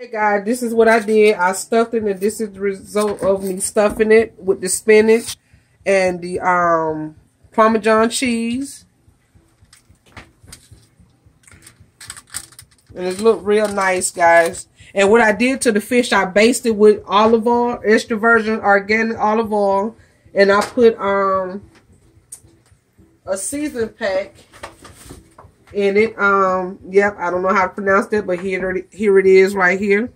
Hey guys, this is what I did. I stuffed it and this is the result of me stuffing it with the spinach and the um Parmesan cheese. And it looked real nice, guys. And what I did to the fish, I basted with olive oil, extra virgin organic olive oil. And I put um a season pack in it. Um, yep, I don't know how to pronounce that, but here, here it is right here.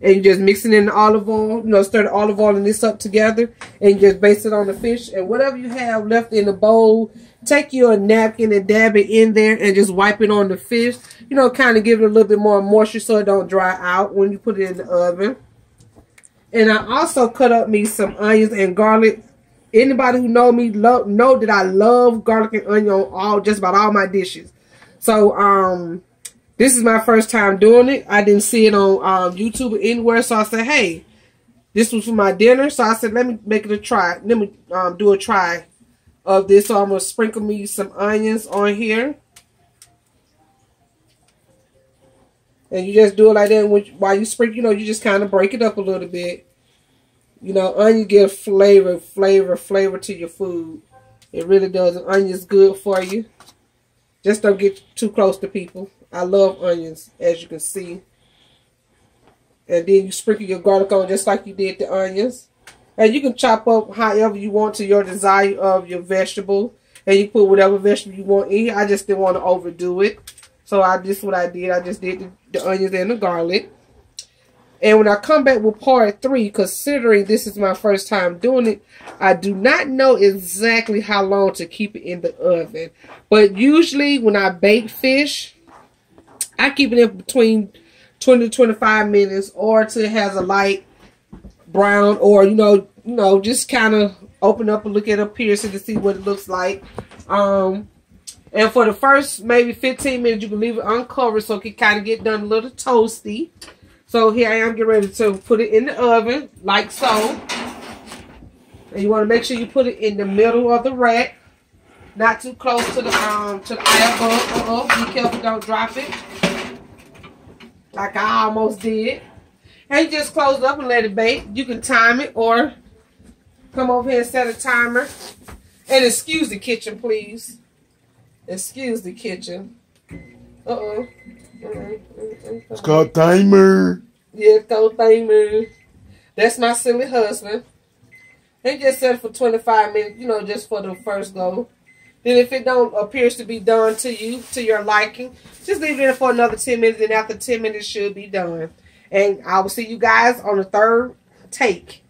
And you just mix it in the olive oil, you know, stir the olive oil and this up together, and just base it on the fish. And whatever you have left in the bowl, take your napkin and dab it in there and just wipe it on the fish. You know, kind of give it a little bit more moisture so it don't dry out when you put it in the oven. And I also cut up me some onions and garlic Anybody who know me love know that I love garlic and onion on all just about all my dishes. So um this is my first time doing it. I didn't see it on um, YouTube or anywhere, so I said, hey, this was for my dinner. So I said, let me make it a try. Let me um, do a try of this. So I'm going to sprinkle me some onions on here. And you just do it like that. While you sprinkle, you know, you just kind of break it up a little bit. You know, onion give flavor, flavor, flavor to your food. It really does. Onion's good for you. Just don't get too close to people. I love onions, as you can see. And then you sprinkle your garlic on just like you did the onions. And you can chop up however you want to your desire of your vegetable. And you put whatever vegetable you want in. I just didn't want to overdo it. So I just what I did. I just did the, the onions and the garlic. And when I come back with part three, considering this is my first time doing it, I do not know exactly how long to keep it in the oven. But usually when I bake fish, I keep it in between 20 to 25 minutes or till it has a light brown or, you know, you know, just kind of open up and look at a piercing to see what it looks like. Um, and for the first maybe 15 minutes, you can leave it uncovered so it can kind of get done a little toasty. So here I am getting ready to put it in the oven, like so. And you want to make sure you put it in the middle of the rack. Not too close to the um to the iron Uh -oh. Be careful, don't drop it. Like I almost did. And just close it up and let it bake. You can time it or come over here and set a timer. And excuse the kitchen, please. Excuse the kitchen. Uh-oh. It's called timer. Yeah, it's called timer. That's my silly husband. He just set for 25 minutes, you know, just for the first go. Then if it don't appears to be done to you, to your liking, just leave it in for another 10 minutes, and after 10 minutes should be done. And I will see you guys on the third take.